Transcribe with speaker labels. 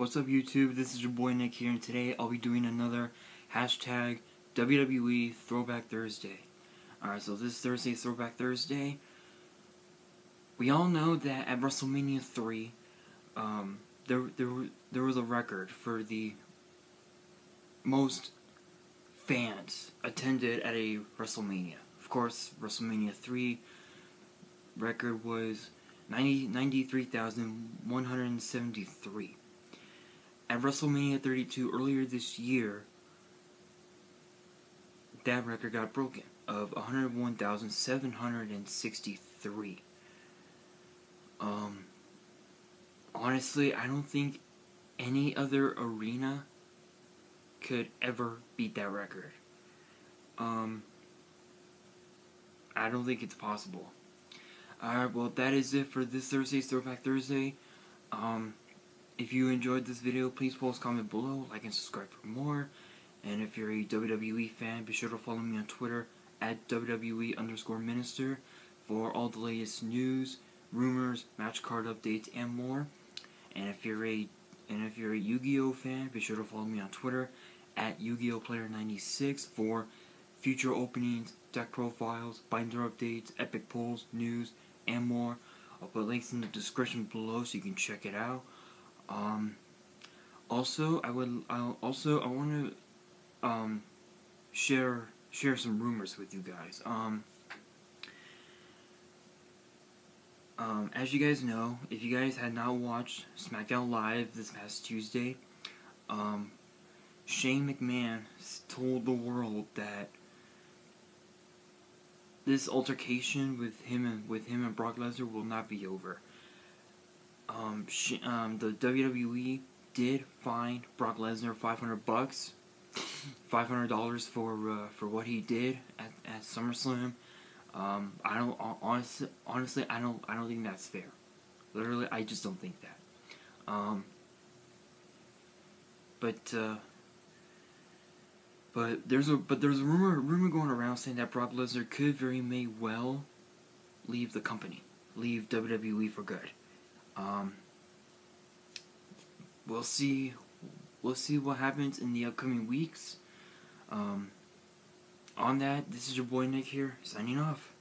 Speaker 1: What's up YouTube? This is your boy Nick here and today I'll be doing another hashtag WWE Throwback Thursday. Alright, so this Thursday Throwback Thursday. We all know that at WrestleMania 3, um, there, there, there was a record for the most fans attended at a WrestleMania. Of course, WrestleMania 3 record was 90, 93,173. At WrestleMania 32 earlier this year, that record got broken of 101,763. Um, honestly, I don't think any other arena could ever beat that record. Um, I don't think it's possible. Alright, well that is it for this Thursday's Throwback Thursday. Um, if you enjoyed this video, please post, comment below, like and subscribe for more. And if you're a WWE fan, be sure to follow me on Twitter at WWE underscore minister for all the latest news, rumors, match card updates, and more. And if you're a and if you're a Yu-Gi-Oh fan, be sure to follow me on Twitter at Yu-Gi-Oh Player 96 for future openings, deck profiles, binder updates, epic pulls, news, and more. I'll put links in the description below so you can check it out. Um, also, I would I also I want to um, share share some rumors with you guys. Um, um, as you guys know, if you guys had not watched SmackDown Live this past Tuesday, um, Shane McMahon told the world that this altercation with him and with him and Brock Lesnar will not be over. Um, she, um, the WWE did fine Brock Lesnar 500 bucks, 500 dollars for uh, for what he did at, at SummerSlam. Um, I don't honestly, honestly, I don't, I don't think that's fair. Literally, I just don't think that. Um, but uh, but there's a but there's a rumor rumor going around saying that Brock Lesnar could very may well leave the company, leave WWE for good. Um, we'll see. We'll see what happens in the upcoming weeks. Um, on that, this is your boy Nick here, signing off.